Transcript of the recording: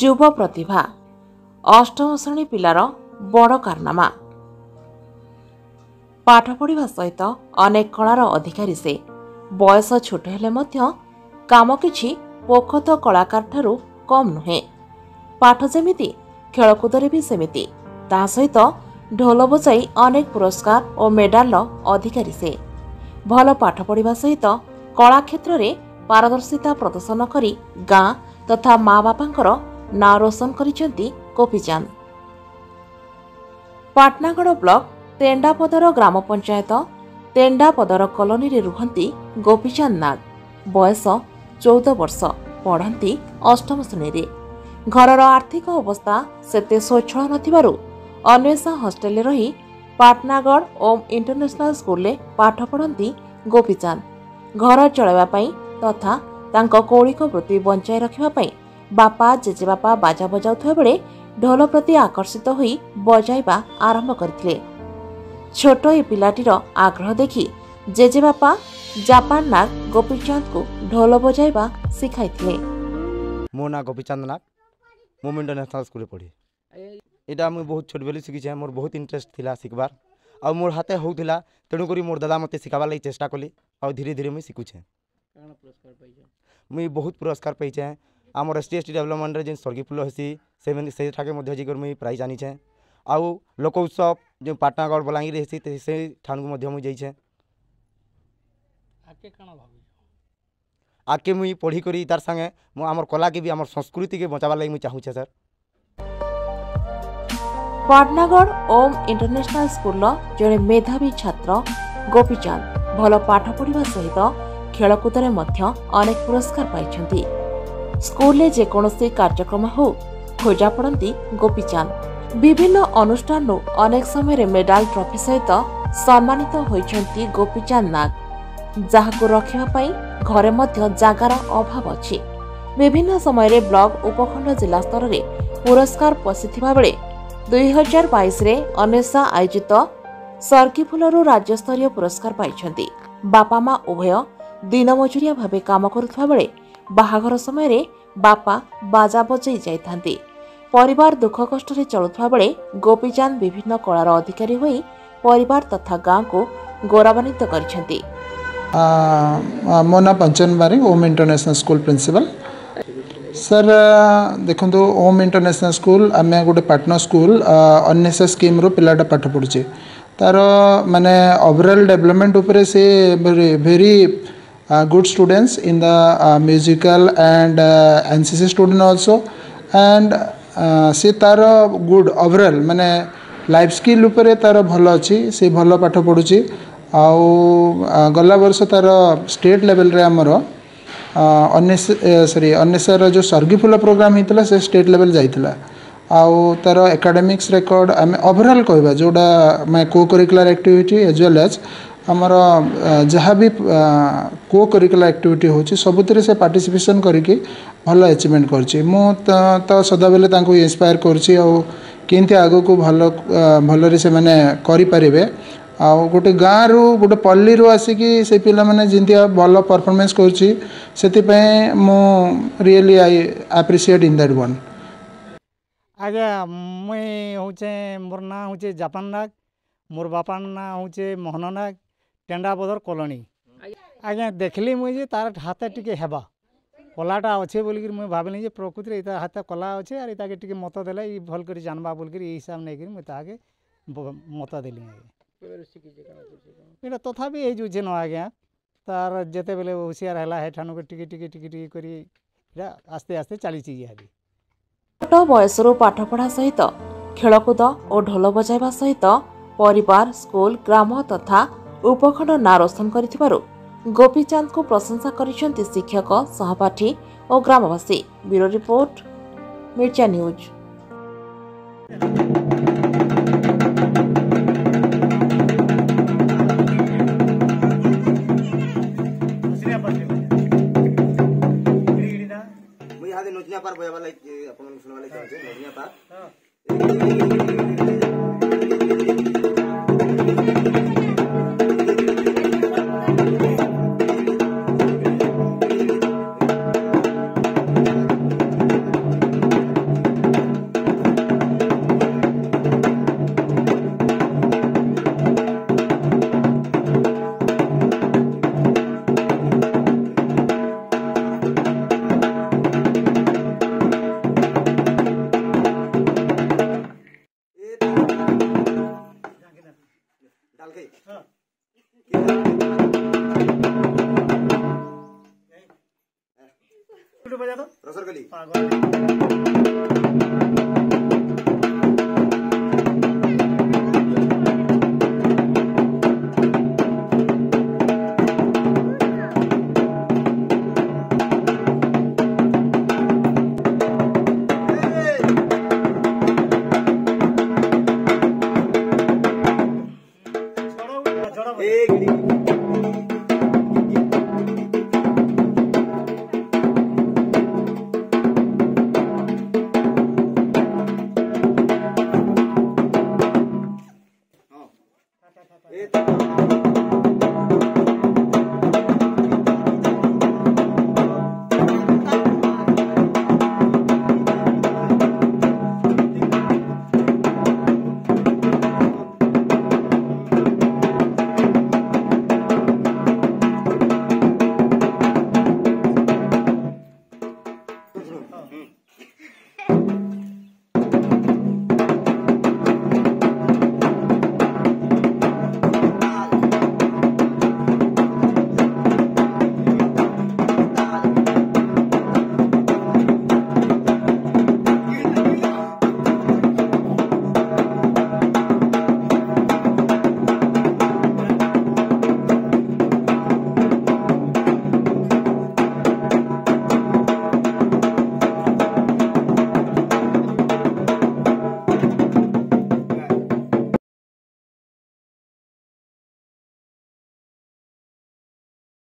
ଯୁବ ପ୍ରତିଭା ଅଷ୍ଟମ ଶ୍ରେଣୀ ପିଲାର ବଡ଼ କାରନାମା ପାଠ ପଢ଼ିବା ସହିତ ଅନେକ କଳାର ଅଧିକାରୀ ସେ ବୟସ ଛୋଟ ହେଲେ ମଧ୍ୟ କାମ କିଛି ପୋଖତ କଳାକାରଠାରୁ କମ୍ ନୁହେଁ ପାଠ ଯେମିତି ଖେଳକୁଦରେ ବି ସେମିତି ତା ସହିତ ଢୋଲ ବଜାଇ ଅନେକ ପୁରସ୍କାର ଓ ମେଡାଲର ଅଧିକାରୀ ସେ ଭଲ ପାଠ ପଢ଼ିବା ସହିତ କଳା କ୍ଷେତ୍ରରେ ପାରଦର୍ଶିତା ପ୍ରଦର୍ଶନ କରି ଗାଁ ତଥା ମା ବାପାଙ୍କର ନାଁ ରୋଶନ କରିଛନ୍ତି କୋପିଚାନ୍ଦ ପାଟନାଗଡ଼ ବ୍ଲକ ତେଣ୍ଡାପଦର ଗ୍ରାମ ପଞ୍ଚାୟତ ତେଣ୍ଡାପଦର କଲୋନୀରେ ରୁହନ୍ତି ଗୋପୀଚାନ୍ଦ ନାଗ ବୟସ ଚଉଦ ବର୍ଷ ପଢ଼ନ୍ତି ଅଷ୍ଟମ ଶ୍ରେଣୀରେ ଘରର ଆର୍ଥିକ ଅବସ୍ଥା ସେତେ ସ୍ୱଚ୍ଛଳ ନଥିବାରୁ ଅନ୍ୱେଷା ହଷ୍ଟେଲରେ ରହି ପାଟନାଗଡ଼ ଓମ୍ ଇଣ୍ଟରନ୍ୟାସନାଲ ସ୍କୁଲରେ ପାଠ ପଢ଼ନ୍ତି ଗୋପୀଚାନ୍ଦ ଘର ଚଳାଇବା ପାଇଁ ତଥା ତାଙ୍କ କୌଳିକ ବୃତ୍ତି ବଞ୍ଚାଇ ରଖିବା ପାଇଁ ବାପା ଜେଜେବାପା ବାଜା ବଜାଉଥିବା ବେଳେ ଢୋଲ ପ୍ରତି ଆକର୍ଷିତ ହୋଇ ବଜାଇବା ଆରମ୍ଭ କରିଥିଲେ ଛୋଟ ଏ ପିଲାଟିର ଆଗ୍ରହ ଦେଖି ଜେଜେବାପା ଜାପାନ ନାଗ ଗୋପୀଚାନ୍ଦଙ୍କୁ ଢୋଲ ବଜାଇବା ଶିଖାଇଥିଲେ ମୋ ନାଁ ଗୋପୀଚାନ୍ଦ ନାଗ ମୁଁ ମିଣ୍ଡ ନ୍ୟାସନାଲ୍ ସ୍କୁଲରେ ପଢ଼େ ଏଇଟା ମୁଁ ବହୁତ ଛୋଟ ବେଳୁ ଶିଖିଛେ ମୋର ବହୁତ ଇଣ୍ଟରେଷ୍ଟ ଥିଲା ଶିଖିବାର ଆଉ ମୋର ହାତେ ହେଉଥିଲା ତେଣୁକରି ମୋର ଦାଦା ମୋତେ ଶିଖାବାର ଲାଗି ଚେଷ୍ଟା କଲି ଆଉ ଧୀରେ ଧୀରେ ମୁଇଁ ଶିଖୁଛେ ମୁଇଁ ବହୁତ ପୁରସ୍କାର ପାଇଛେ আমার এস টি এস টি ডেভেলপমেন্টরে যে স্বর্গী ফুল হেসি সে সেইঠাকে মধ্যে যাইকর মুই প্রাইজ আনিছে আউ লোক উৎসব যে পাটনাগড় বলাঙ্গীর হেসি সেই ঠানকু মধ্যে মুই যাইছে আগে মুই পড়ি করি তার সাথে আমার কলাকে বি আমার সংস্কৃতিকে বঞ্চাবার লাগে মুই চাহুছে স্যার পাটনাগড় ওম ইন্টারন্যাশনাল স্কুলর জনে মেধাবী ছাত্র গোপীচাঁদ ভাল পাঠ পড়া সহিত খেলকুদরে মধ্য অনেক পুরস্কার পাইছেন ସ୍କୁଲରେ ଯେକୌଣସି କାର୍ଯ୍ୟକ୍ରମ ହେଉ ଖୋଜା ପଡ଼ନ୍ତି ଗୋପୀଚାନ୍ଦ ବିଭିନ୍ନ ଅନୁଷ୍ଠାନରୁ ଅନେକ ସମୟରେ ମେଡାଲ ଟ୍ରଫି ସହିତ ସମ୍ମାନିତ ହୋଇଛନ୍ତି ଗୋପୀଚାନ୍ଦ ନାଗ ଯାହାକୁ ରଖିବା ପାଇଁ ଘରେ ମଧ୍ୟ ଜାଗାର ଅଭାବ ଅଛି ବିଭିନ୍ନ ସମୟରେ ବ୍ଲକ ଉପଖଣ୍ଡ ଜିଲ୍ଲା ସ୍ତରରେ ପୁରସ୍କାର ପଶିଥିବା ବେଳେ ଦୁଇହଜାର ବାଇଶରେ ଅନେସା ଆୟୋଜିତ ସର୍କି ରାଜ୍ୟସ୍ତରୀୟ ପୁରସ୍କାର ପାଇଛନ୍ତି ବାପା ମା ଉଭୟ ଦିନମଜୁରିଆ ଭାବେ କାମ କରୁଥିବା ବେଳେ ବାହାଘର ସମୟରେ ବାପା ବାଜା ବଜାଇ ଯାଇଥାନ୍ତି ପରିବାର ଦୁଃଖ କଷ୍ଟରେ ଚଳୁଥିବା ବେଳେ ଗୋପୀଚାନ୍ଦ ବିଭିନ୍ନ କଳାର ଅଧିକାରୀ ହୋଇ ପରିବାର ତଥା ଗାଁକୁ ଗୌରବାନ୍ୱିତ କରିଛନ୍ତି ମୋ ନାଁ Panchan Barik Om international school principal sir ଦେଖନ୍ତୁ ଓମ୍ ଇଣ୍ଟରନ୍ୟାସନାଲ ସ୍କୁଲ ଆମେ ଗୋଟେ ପାଟନା ସ୍କୁଲ ଅନ୍ୟେଷ ସ୍କିମ୍ରୁ ପିଲାଟା ପାଠ ପଢ଼ୁଛି ତାର ମାନେ ଓଭରାଲ୍ ଡେଭଲପମେଣ୍ଟ ଉପରେ ସେ very good students in the musical and NCC student also and ସେ ତା'ର ଗୁଡ୍ ଓଭରାଲ୍ ମାନେ ଲାଇଫ୍ ସ୍କିଲ୍ ଉପରେ ତା'ର ଭଲ ଅଛି ସେ ଭଲ ପାଠ ପଢ଼ୁଛି ଆଉ ଗଲା ବର୍ଷ ତା'ର ଷ୍ଟେଟ୍ ଲେଭେଲ୍ରେ ଆମର ଅନେଶ ସରି ଅନେଶାର ଯେଉଁ ସ୍ୱର୍ଗୀଫୁଲ ପ୍ରୋଗ୍ରାମ୍ ହେଇଥିଲା ସେ ଷ୍ଟେଟ୍ ଲେଭେଲ୍ ଯାଇଥିଲା ଆଉ ତା'ର ଏକାଡେମିକ୍ସ ରେକର୍ଡ଼ ଆମେ ଓଭରାଲ୍ କହିବା ଯେଉଁଟା ମାନେ co curricular activity as well as ଆମର ଯାହା ବି କୋ କରିକୁଲା ଆକ୍ଟିଭିଟି ହେଉଛି ସବୁଥିରେ ସେ ପାର୍ଟିସିପେସନ୍ କରିକି ଭଲ ଆଚିଭମେଣ୍ଟ କରିଛି ମୁଁ ତ ସଦାବେଳେ ତାଙ୍କୁ ଇନ୍ସପାୟାର କରୁଛି ଆଉ କେମିତି ଆଗକୁ ଭଲ ଭଲରେ ସେମାନେ କରିପାରିବେ ଆଉ ଗୋଟେ ଗାଁରୁ ଗୋଟେ ପଲ୍ଲୀରୁ ଆସିକି ସେ ପିଲାମାନେ ଯେମିତି ଭଲ ପରଫର୍ମାନ୍ସ କରୁଛି ସେଥିପାଇଁ ମୁଁ really I appreciate in that one ଆଜ୍ଞା ମୁଇଁ ହଉଛେ ମୋର ନାଁ ହଉଛେ ଜାପାନ ନାଗ ମୋର ବାପାର ନାଁ ହଉଛେ ମୋହନ ନାଗ টেন্ডাবদর কলোনি আজ্ঞা দেখলি মুই যে তার হাতে টিকে হেবা কলাটা আছে বলিকি মুই ভাবিলি যে প্রকৃতির এটা হাতে কলা আছে আর এটাকে টিকে মত দেলে ই ভাল করে জানবা বলিকি এই হিসাব নেই মুই তাকে মত দিলি এটা তথাপি এই যুঝে ন আজ্ঞা তার যেতবেলে হুঁশিয়ার হেলা হেঠানুকে টিকে টিকে টিকে টিকে করে এটা আস্তে আস্তে চালিছি ইহাদি ছোট বয়সর পাঠপড়া ସହିତ খেলকুদ ও ঢোল বজাইবা ସହିତ পরিবার স্কুল গ্রাম তথা ଉପଖଣ୍ଡ ନାଁ ରୋଶନ କରିଥିବାରୁ ଗୋପୀଚାନ୍ଦଙ୍କୁ ପ୍ରଶଂସା କରିଛନ୍ତି ଶିକ୍ଷକ ସହପାଠୀ ଓ ଗ୍ରାମବାସୀ ବ୍ୟୁରୋ ରିପୋର୍ଟ ମିର୍ଚ୍ଚା ନ୍ୟୁଜ୍ बजा दो रसर गली